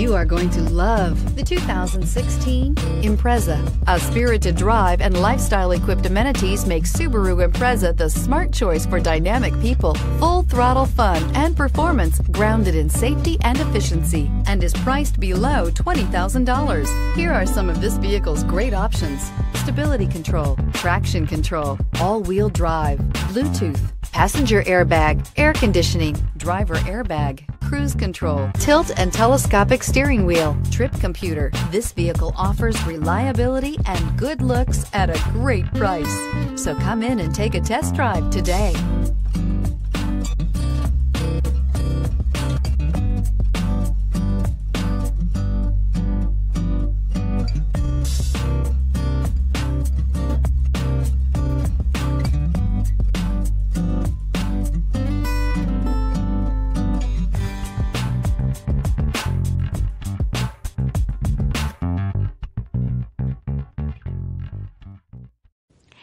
You are going to love the 2016 Impreza. A spirited drive and lifestyle equipped amenities make Subaru Impreza the smart choice for dynamic people. Full throttle fun and performance grounded in safety and efficiency and is priced below $20,000. Here are some of this vehicle's great options stability control, traction control, all wheel drive, Bluetooth, passenger airbag, air conditioning, driver airbag cruise control, tilt and telescopic steering wheel, trip computer. This vehicle offers reliability and good looks at a great price. So come in and take a test drive today.